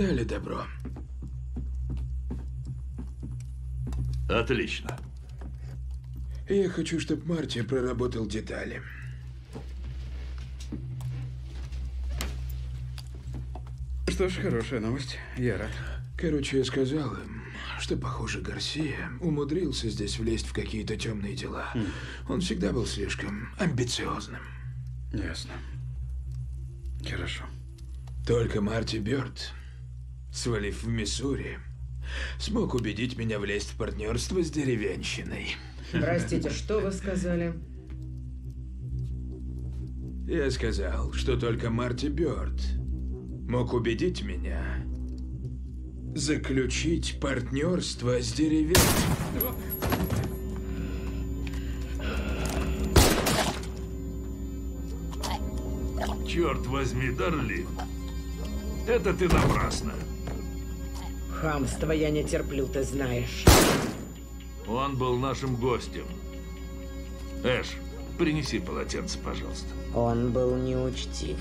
Дали добро. Отлично. Я хочу, чтобы Марти проработал детали. Что ж, хорошая новость. Я рад. Короче, я сказал им, что, похоже, Гарсия умудрился здесь влезть в какие-то темные дела. Он всегда был слишком амбициозным. Ясно. Хорошо. Только Марти Бёрд, свалив в Миссури, смог убедить меня влезть в партнерство с деревенщиной. Простите, что вы сказали? Я сказал, что только Марти Бёрд мог убедить меня заключить партнерство с деревенщиной. Черт возьми, Дарлин. Это ты напрасно. Хамство я не терплю, ты знаешь. Он был нашим гостем. Эш, принеси полотенце, пожалуйста. Он был неучтив.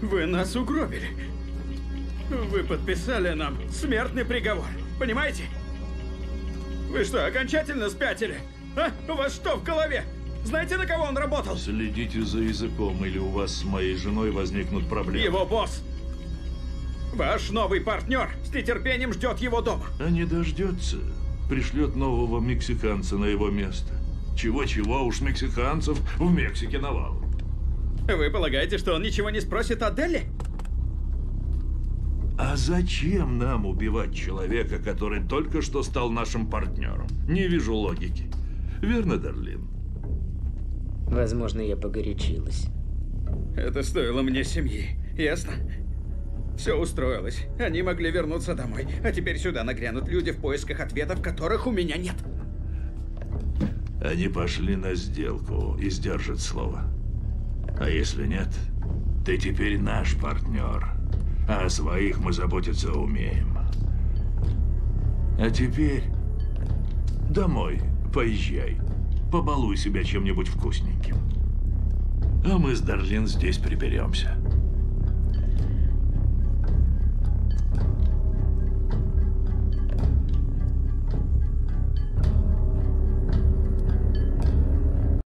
Вы нас угробили. Вы подписали нам смертный приговор. Понимаете? Вы что, окончательно спятили? А? У вас что в голове? Знаете, на кого он работал? Следите за языком, или у вас с моей женой возникнут проблемы. Его босс. Ваш новый партнер с нетерпением ждет его дома. А не дождется. Пришлет нового мексиканца на его место. Чего-чего уж мексиканцев в Мексике навал. Вы полагаете, что он ничего не спросит о Делли? А зачем нам убивать человека, который только что стал нашим партнером? Не вижу логики. Верно, Дарлин? Возможно, я погорячилась. Это стоило мне семьи, ясно? Все устроилось. Они могли вернуться домой. А теперь сюда нагрянут люди в поисках ответов, которых у меня нет. Они пошли на сделку и сдержат слово. А если нет, ты теперь наш партнер. А о своих мы заботиться умеем. А теперь домой поезжай. Побалуй себя чем-нибудь вкусненьким. А мы с Дарлин здесь приберемся.